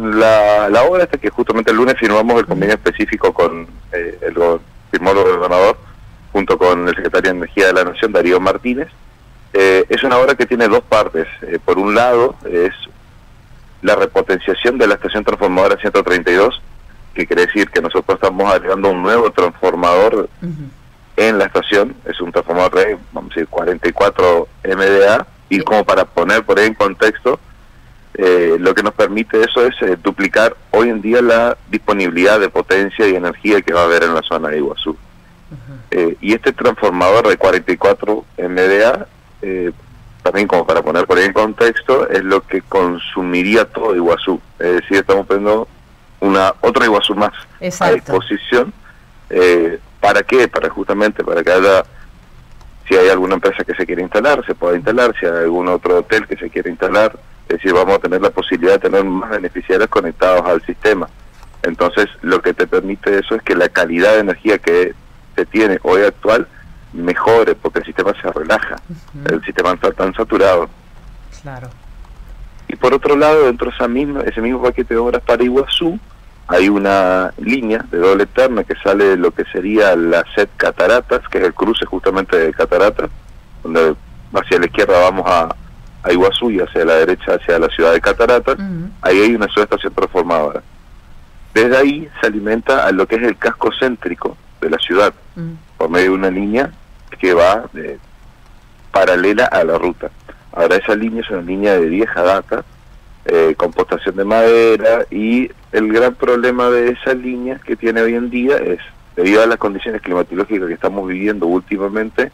la, la obra esta que justamente el lunes firmamos el convenio específico con eh, el firmó el gobernador junto con el secretario de Energía de la Nación, Darío Martínez. Eh, es una obra que tiene dos partes. Eh, por un lado es la repotenciación de la estación transformadora 132, que quiere decir que nosotros estamos agregando un nuevo transformador en la estación, es un transformador de, vamos a decir, 44 MDA, y como para poner por ahí en contexto, eh, lo que nos permite eso es eh, duplicar hoy en día la disponibilidad de potencia y energía que va a haber en la zona de Iguazú. Eh, y este transformador de 44 MDA, también como para poner por ahí en contexto, es lo que consumiría todo Iguazú. Es decir, estamos poniendo una otra Iguazú más a disposición. ¿Para qué? Para justamente para que haya si hay alguna empresa que se quiere instalar, se pueda instalar, si hay algún otro hotel que se quiere instalar, es decir, vamos a tener la posibilidad de tener más beneficiarios conectados al sistema. Entonces, lo que te permite eso es que la calidad de energía que se tiene hoy actual mejore, porque el sistema se relaja, el sistema está tan saturado. Claro. Y por otro lado, dentro de esa misma, ese mismo paquete de obras para Iguazú, hay una línea de doble eterna que sale de lo que sería la SET Cataratas, que es el cruce justamente de Cataratas, donde hacia la izquierda vamos a, a Iguazú y hacia la derecha hacia la ciudad de Cataratas, ahí hay una subestación transformadora. Desde ahí se alimenta a lo que es el casco céntrico de la ciudad, por medio de una línea que va de, paralela a la ruta. Ahora esa línea es una línea de vieja data, eh, compostación de madera y el gran problema de esa línea que tiene hoy en día es, debido a las condiciones climatológicas que estamos viviendo últimamente,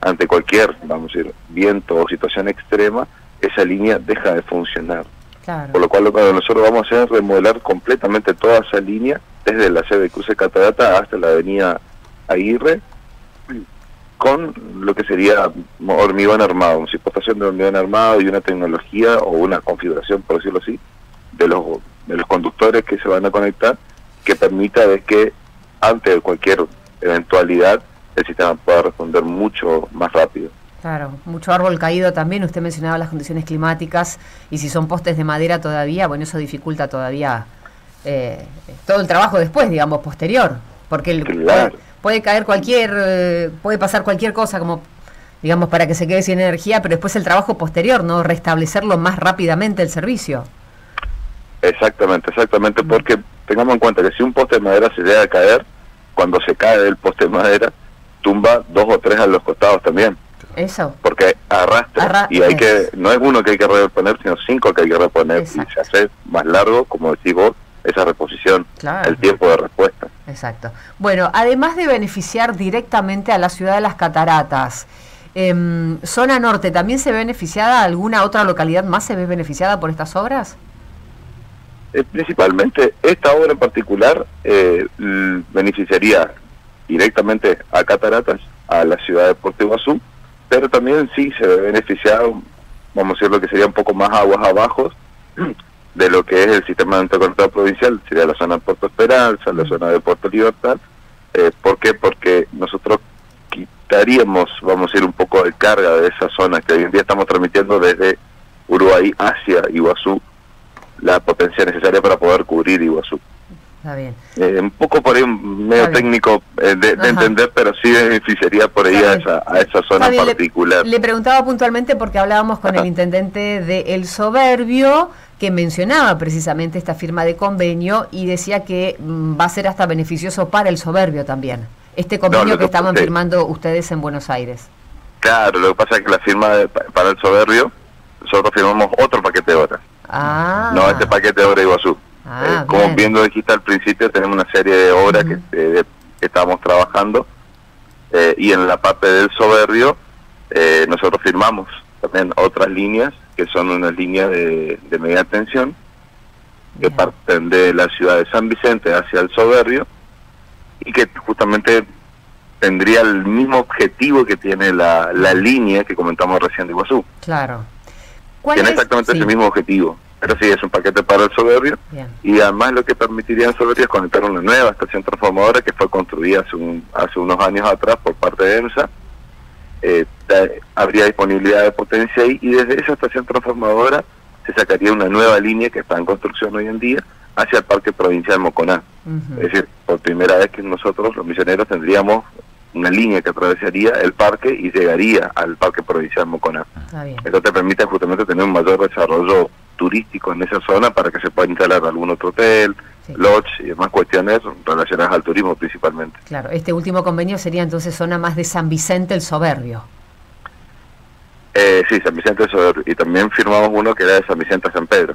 ante cualquier, vamos a decir, viento o situación extrema, esa línea deja de funcionar. Por lo cual lo que nosotros vamos a hacer es remodelar completamente toda esa línea, desde la sede de Cruce Catarata hasta la avenida Aguirre, con lo que sería hormigón armado, una situación de hormigón armado y una tecnología o una configuración, por decirlo así, de los, de los conductores que se van a conectar, que permita de que ante cualquier eventualidad el sistema pueda responder mucho más rápido. Claro, mucho árbol caído también, usted mencionaba las condiciones climáticas y si son postes de madera todavía, bueno, eso dificulta todavía eh, todo el trabajo después, digamos, posterior, porque el, puede caer cualquier, eh, puede pasar cualquier cosa como digamos para que se quede sin energía, pero después el trabajo posterior, ¿no? Restablecerlo más rápidamente el servicio. Exactamente, exactamente, porque tengamos en cuenta que si un poste de madera se llega a caer, cuando se cae del poste de madera, tumba dos o tres a los costados también. Eso. Porque arrastra, y hay que, no es uno que hay que reponer, sino cinco que hay que reponer, y se hace más largo, como decís vos, esa reposición, el tiempo de respuesta. Exacto. Bueno, además de beneficiar directamente a la ciudad de las cataratas, em, zona norte, ¿también se ve beneficiada? ¿Alguna otra localidad más se ve beneficiada por estas obras? Eh, principalmente esta obra en particular eh, beneficiaría directamente a Cataratas, a la ciudad de Puerto Iguazú, pero también sí se ve beneficiado, vamos a decir lo que sería un poco más aguas abajo, de lo que es el sistema de interconectado provincial, sería la zona de Puerto Esperanza, la zona de Puerto Libertad. Eh, ¿Por qué? Porque nosotros quitaríamos, vamos a ir un poco de carga de esa zona que hoy en día estamos transmitiendo desde Uruguay hacia Iguazú, la potencia necesaria para poder cubrir Iguazú. Está bien. Eh, un poco por ahí medio técnico eh, de, entender, pero sí beneficiaría por ahí a esa, a esa, zona particular. Le, preguntaba puntualmente porque hablábamos con el intendente de El Soberbio, que mencionaba precisamente esta firma de convenio y decía que mm, va a ser hasta beneficioso para el soberbio también, este convenio que, estaban firmando ustedes en Buenos Aires. Claro, lo que pasa es que la firma para el soberbio, nosotros firmamos otro paquete de obras. Ah. No este paquete de de Iguazú. Ah, eh, como bien lo dijiste al principio, tenemos una serie de obras que, eh, estamos trabajando eh, y en la parte del soberbio nosotros firmamos también otras líneas que son unas líneas de, media tensión que parten de la ciudad de San Vicente hacia el Soberbio y que justamente tendría el mismo objetivo que tiene la, la línea que comentamos recién de Iguazú. Claro. Tiene exactamente ese mismo objetivo. Pero sí, es un paquete para el Soberbio. Y además lo que permitiría en Soberbio es conectar una nueva estación transformadora que fue construida hace, un, hace unos años atrás por parte de EMSA eh, habría disponibilidad de potencia ahí y desde esa estación transformadora se sacaría una nueva línea que está en construcción hoy en día hacia el Parque Provincial Moconá. Es decir, por primera vez que nosotros, los misioneros, tendríamos una línea que atravesaría el parque y llegaría al Parque Provincial Moconá. Esto te permite justamente tener un mayor desarrollo turístico en esa zona para que se pueda instalar algún otro hotel, lodge y demás cuestiones relacionadas al turismo principalmente. Claro, este último convenio sería entonces zona más de San Vicente el Soberbio. Eh, sí, San Vicente el Soberbio. Y también firmamos uno que era de San Vicente a San Pedro.